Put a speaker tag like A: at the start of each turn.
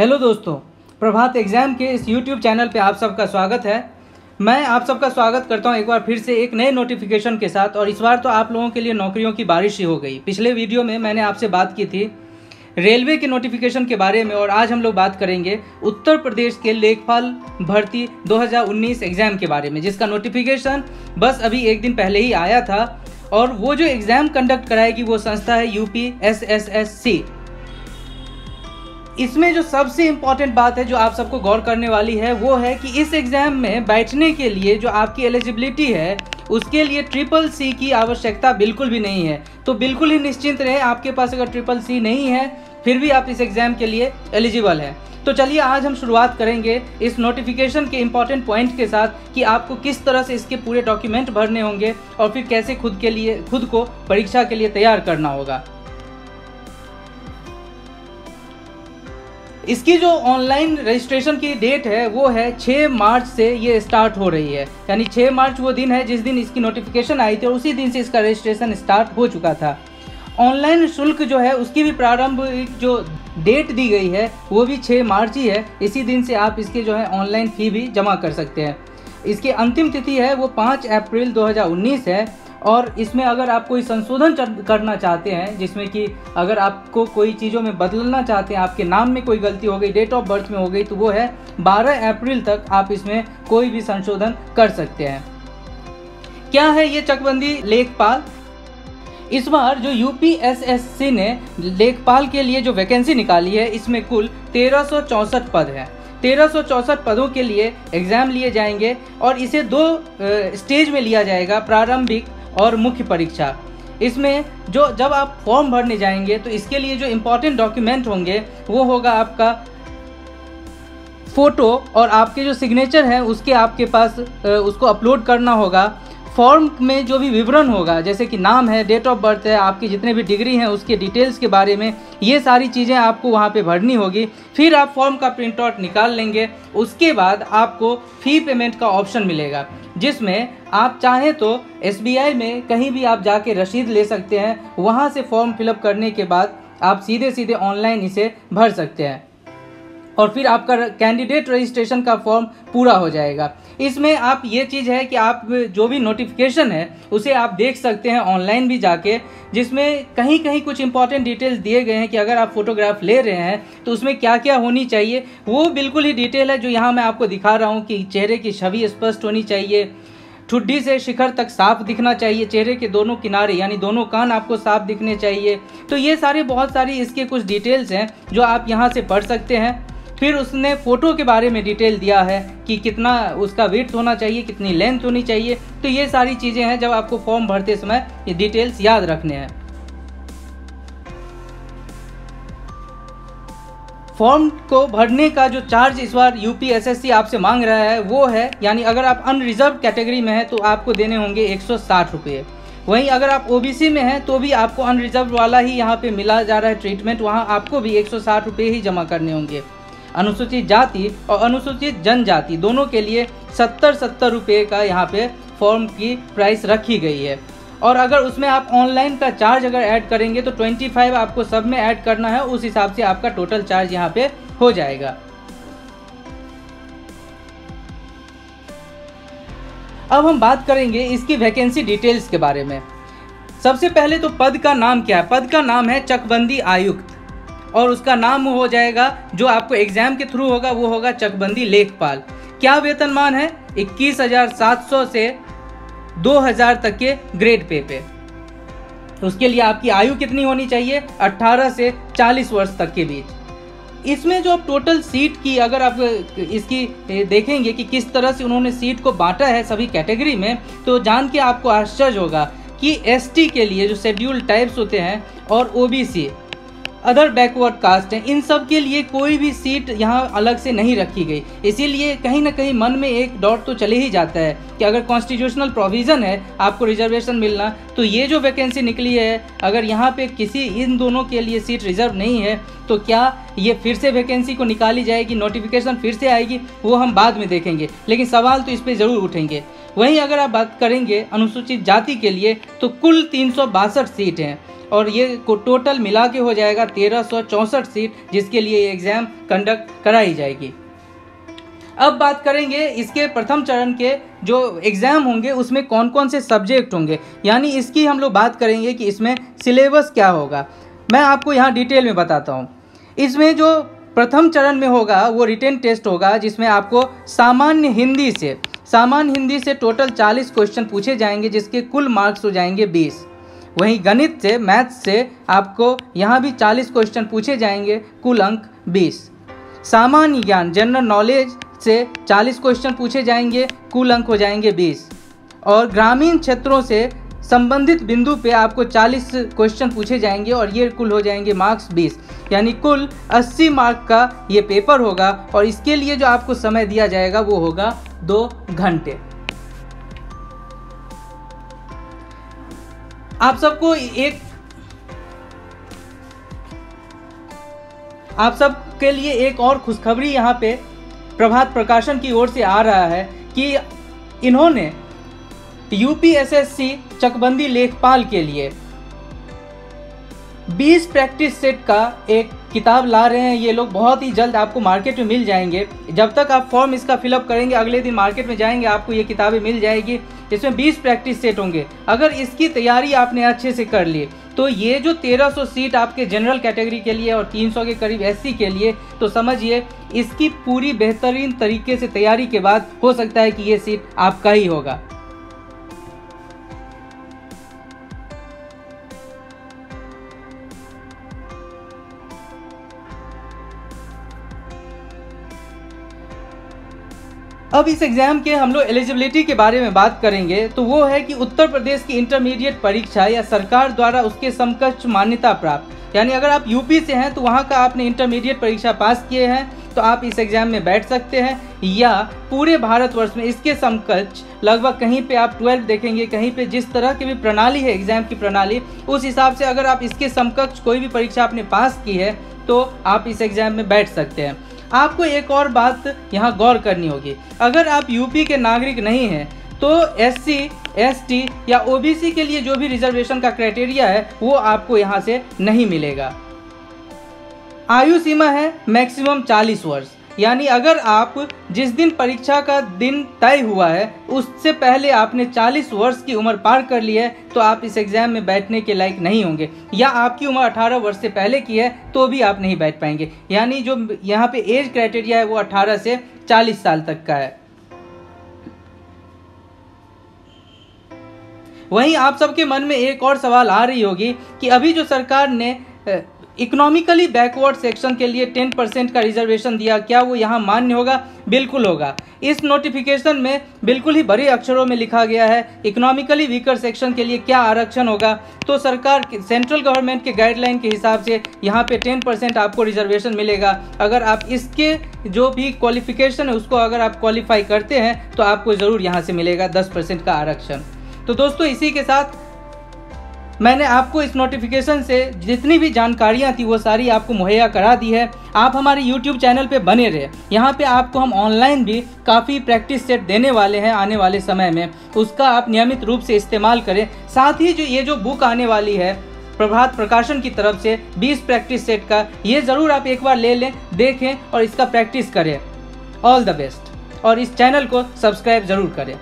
A: Hello दोस्तों, प्रभात exam के इस यूट्यूब चैनल पे आप सबका स्वागत है। मैं आप सबका स्वागत करता हूँ एक बार फिर से एक नए नोटिफिकेशन के साथ और इस बार तो आप लोगों के लिए नौकरियों की बारिश ही हो गई। पिछले वीडियो में मैंने आपसे बात की थी रेलवे के नोटिफिकेशन के बारे में और आज हम लोग बात करेंगे उत्तर प्रदेश के लेखपाल भर्ती 2019 एग्ज़ाम के बारे में, जिसका नोटिफिकेशन बस अभी एक दिन पहले ही आया था और वो जो एग्ज़ाम कंडक्ट कराएगी वो संस्था है UP S S S C इसमें जो सबसे इंपॉर्टेंट बात है जो आप सबको गौर करने वाली है, वो है कि इस एग्ज़ाम में बैठने के लिए जो आपकी एलिजिबिलिटी है, उसके लिए ट्रिपल सी की आवश्यकता बिल्कुल भी नहीं है। तो बिल्कुल ही निश्चिंत रहे, आपके पास अगर ट्रिपल सी नहीं है, फिर भी आप इस एग्ज़ाम के लिए एलिजिबल हैं। तो चलिए, आज हम शुरुआत करेंगे इस नोटिफिकेशन के इंपॉर्टेंट पॉइंट के साथ कि आपको किस तरह से इसके पूरे डॉक्यूमेंट भरने होंगे और फिर कैसे खुद के लिए, खुद को परीक्षा के लिए तैयार करना होगा। इसकी जो ऑनलाइन रजिस्ट्रेशन की डेट है, वो है 6 मार्च से ये स्टार्ट हो रही है। यानी 6 मार्च वो दिन है जिस दिन इसकी नोटिफिकेशन आई थी और उसी दिन से इसका रजिस्ट्रेशन स्टार्ट हो चुका था। ऑनलाइन शुल्क जो है, उसकी भी प्रारंभ जो डेट दी गई है, वो भी 6 मार्च ही है। इसी दिन से आप इसके जो है ऑनलाइन फ़ी भी जमा कर सकते हैं। इसकी अंतिम तिथि है वो 5 अप्रैल 2019 है। और इसमें अगर आप कोई संशोधन करना चाहते हैं, जिसमें कि अगर आपको कोई चीज़ों में बदलना चाहते हैं, आपके नाम में कोई गलती हो गई डेट ऑफ़ बर्थ में हो गई तो वो है 12 अप्रैल तक आप इसमें कोई भी संशोधन कर सकते हैं। क्या है ये चकबंदी लेखपाल? इस बार जो एस ने लेखपाल के लिए जो वैकेंसी निकाली है, इसमें कुल तेरह पद हैं। तेरह पदों के लिए एग्ज़ाम लिए जाएँगे और इसे दो स्टेज में लिया जाएगा, प्रारंभिक और मुख्य परीक्षा। इसमें जो जब आप फॉर्म भरने जाएँगे तो इसके लिए जो इम्पोर्टेंट डॉक्यूमेंट होंगे, वो होगा आपका फ़ोटो और आपके जो सिग्नेचर हैं, उसके आपके पास उसको अपलोड करना होगा। फॉर्म में जो भी विवरण होगा, जैसे कि नाम है डेट ऑफ़ बर्थ है, आपकी जितने भी डिग्री हैं, उसके डिटेल्स के बारे में, ये सारी चीज़ें आपको वहाँ पे भरनी होगी। फिर आप फॉर्म का प्रिंट आउट निकाल लेंगे। उसके बाद आपको फ़ी पेमेंट का ऑप्शन मिलेगा। जिसमें आप चाहें तो एसबीआई में कहीं भी आप जाके रसीद ले सकते हैं। वहाँ से फॉर्म फिलअप करने के बाद आप सीधे सीधे ऑनलाइन इसे भर सकते हैं। और फिर आपका कैंडिडेट रजिस्ट्रेशन का फॉर्म पूरा हो जाएगा। इसमें आप ये चीज़ है कि आप जो भी नोटिफिकेशन है, उसे आप देख सकते हैं ऑनलाइन भी जाके, जिसमें कहीं कहीं कुछ इंपॉर्टेंट डिटेल्स दिए गए हैं कि अगर आप फोटोग्राफ ले रहे हैं तो उसमें क्या क्या होनी चाहिए। वो बिल्कुल ही डिटेल है जो यहाँ मैं आपको दिखा रहा हूँ कि चेहरे की छवि स्पष्ट होनी चाहिए। ठुड्डी से शिखर तक साफ़ दिखना चाहिए, चेहरे के दोनों किनारे यानी दोनों कान आपको साफ़ दिखने चाहिए। तो ये सारे बहुत सारी इसके कुछ डिटेल्स हैं जो आप यहाँ से पढ़ सकते हैं। फिर उसने फ़ोटो के बारे में डिटेल दिया है कि कितना उसका वेट होना चाहिए, कितनी लेंथ होनी चाहिए। तो ये सारी चीज़ें हैं जब आपको फॉर्म भरते समय ये डिटेल्स याद रखने हैं। फॉर्म को भरने का जो चार्ज इस बार यूपीएसएससी आपसे मांग रहा है, वो है, यानी अगर आप अनरिजर्व कैटेगरी में हैं तो आपको देने होंगे एक सौ वहीं अगर आप ओबीसी में हैं तो भी आपको अनरिजर्व वाला ही यहाँ पे मिला जा रहा है ट्रीटमेंट वहाँ आपको भी एक सौ ही जमा करने होंगे। अनुसूचित जाति और अनुसूचित जनजाति दोनों के लिए सत्तर सत्तर रुपये का यहाँ पे फॉर्म की प्राइस रखी गई है। और अगर उसमें आप ऑनलाइन का चार्ज अगर ऐड करेंगे तो 25 आपको सब में ऐड करना है, उस हिसाब से आपका टोटल चार्ज यहाँ पे हो जाएगा। अब हम बात करेंगे इसकी वैकेंसी डिटेल्स के बारे में। सबसे पहले तो पद का नाम क्या है? पद का नाम है चकबंदी आयुक्त। और उसका नाम हो जाएगा, जो आपको एग्ज़ाम के थ्रू होगा, वो होगा चकबंदी लेखपाल। क्या वेतनमान है? इक्कीस हज़ार सात सौ से दो हज़ार तक के ग्रेड पे पे। उसके लिए आपकी आयु कितनी होनी चाहिए? 18 से 40 वर्ष तक के बीच। इसमें जो टोटल सीट की, अगर आप इसकी देखेंगे कि किस तरह से उन्होंने सीट को बांटा है सभी कैटेगरी में तो जान के आपको आश्चर्य होगा कि एसटी के लिए जो शेड्यूल टाइप्स होते हैं, और ओबीसी अदर बैकवर्ड कास्ट हैं। इन सब के लिए कोई भी सीट यहाँ अलग से नहीं रखी गई। इसीलिए कहीं ना कहीं मन में एक डॉट तो चले ही जाता है कि अगर कॉन्स्टिट्यूशनल प्रोविज़न है, आपको रिजर्वेशन मिलना तो ये जो वैकेंसी निकली है, अगर यहाँ पे किसी इन दोनों के लिए सीट रिज़र्व नहीं है तो क्या ये फिर से वैकेंसी को निकाली जाएगी नोटिफिकेशन फिर से आएगी, वो हम बाद में देखेंगे। लेकिन सवाल तो इस पर ज़रूर उठेंगे। वहीं अगर आप बात करेंगे अनुसूचित जाति के लिए तो कुल तीन सौ बासठ सीट हैं। और ये को टोटल मिला के हो जाएगा तेरह सीट, जिसके लिए ये एग्ज़ाम कंडक्ट कराई जाएगी। अब बात करेंगे इसके प्रथम चरण के जो एग्ज़ाम होंगे, उसमें कौन कौन से सब्जेक्ट होंगे? यानी इसकी हम लोग बात करेंगे कि इसमें सिलेबस क्या होगा। मैं आपको यहाँ डिटेल में बताता हूँ। इसमें जो प्रथम चरण में होगा, वो रिटेन टेस्ट होगा, जिसमें आपको सामान्य हिंदी से सामान्य हिंदी से टोटल 40 क्वेश्चन पूछे जाएँगे, जिसके कुल मार्क्स हो जाएँगे 20 वहीं गणित से मैथ्स से आपको यहाँ भी 40 क्वेश्चन पूछे जाएँगे, कुल अंक 20 सामान्य ज्ञान जनरल नॉलेज से 40 क्वेश्चन पूछे जाएँगे, कुल अंक हो जाएँगे 20 और ग्रामीण क्षेत्रों से संबंधित बिंदु पे आपको 40 क्वेश्चन पूछे जाएँगे और ये कुल हो जाएँगे मार्क्स 20 यानी कुल 80 मार्क का ये पेपर होगा और इसके लिए जो आपको समय दिया जाएगा वो होगा दो घंटे। आप सबको एक आप सब के लिए एक और खुशखबरी यहाँ पे प्रभात प्रकाशन की ओर से आ रहा है कि इन्होंने यूपीएसएससी चकबंदी लेखपाल के लिए 20 प्रैक्टिस सेट का एक किताब ला रहे हैं, ये लोग बहुत ही जल्द आपको मार्केट में मिल जाएँगे। जब तक आप फॉर्म इसका फिलअप करेंगे, अगले दिन मार्केट में जाएँगे, आपको ये किताबें मिल जाएगी। इसमें 20 प्रैक्टिस सेट होंगे। अगर इसकी तैयारी आपने अच्छे से कर ली तो ये जो 1300 सीट आपके जनरल कैटेगरी के लिए और 300 के करीब एससी के लिए तो समझिए, इसकी पूरी बेहतरीन तरीके से तैयारी के बाद हो सकता है कि ये सीट आपका ही होगा। अब इस एग्ज़ाम के हम लोग एलिजिबिलिटी के बारे में बात करेंगे तो वो है कि उत्तर प्रदेश की इंटरमीडिएट परीक्षा या सरकार द्वारा उसके समकक्ष मान्यता प्राप्त। यानी अगर आप यूपी से हैं तो वहाँ का आपने इंटरमीडिएट परीक्षा पास किए हैं तो आप इस एग्ज़ाम में बैठ सकते हैं। या पूरे भारतवर्ष में इसके समकक्ष लगभग कहीं पे आप ट्वेल्थ देखेंगे, कहीं पे जिस तरह की भी प्रणाली है एग्ज़ाम की प्रणाली, उस हिसाब से अगर आप इसके समकक्ष कोई भी परीक्षा आपने पास की है तो आप इस एग्ज़ाम में बैठ सकते हैं। आपको एक और बात यहाँ गौर करनी होगी। अगर आप यूपी के नागरिक नहीं हैं तो एस सी एस टी या ओ बी सी के लिए जो भी रिजर्वेशन का क्राइटेरिया है, वो आपको यहाँ से नहीं मिलेगा। आयु सीमा है मैक्सिमम 40 वर्ष। यानी अगर आप जिस दिन परीक्षा का दिन तय हुआ है, उससे पहले आपने 40 वर्ष की उम्र पार कर ली है तो आप इस एग्ज़ाम में बैठने के लायक नहीं होंगे। या आपकी उम्र 18 वर्ष से पहले की है तो भी आप नहीं बैठ पाएँगे। यानी जो यहाँ पे एज क्राइटेरिया है, वो 18 से 40 साल तक का है। वहीं आप सबके मन में एक और सवाल आ रही होगी कि अभी जो सरकार ने इकोनॉमिकली बैकवर्ड सेक्शन के लिए टेन परसेंट का रिजर्वेशन दिया, क्या वो यहाँ मान्य होगा? बिल्कुल होगा। इस नोटिफिकेशन में बिल्कुल ही बड़े अक्षरों में लिखा गया है इकोनॉमिकली वीकर सेक्शन के लिए क्या आरक्षण होगा? तो सरकार सेंट्रल गवर्नमेंट के गाइडलाइन के हिसाब से यहाँ पे टेन परसेंट आपको रिजर्वेशन मिलेगा। अगर आप इसके जो भी क्वालिफिकेशन है, उसको अगर आप क्वालिफाई करते हैं तो आपको ज़रूर यहाँ से मिलेगा दस का आरक्षण। तो दोस्तों, इसी के साथ मैंने आपको इस नोटिफिकेशन से जितनी भी जानकारियाँ थी, वो सारी आपको मुहैया करा दी है। आप हमारे यूट्यूब चैनल पर बने रहे। यहाँ पर आपको हम ऑनलाइन भी काफ़ी प्रैक्टिस सेट देने वाले हैं आने वाले समय में। उसका आप नियमित रूप से इस्तेमाल करें। साथ ही जो ये जो बुक आने वाली है, प्रभात प्रकाशन की तरफ़ से 20 प्रैक्टिस सेट का, ये ज़रूर आप एक बार ले लें, देखें और इसका प्रैक्टिस करें। ऑल द बेस्ट और इस चैनल को सब्सक्राइब ज़रूर करें।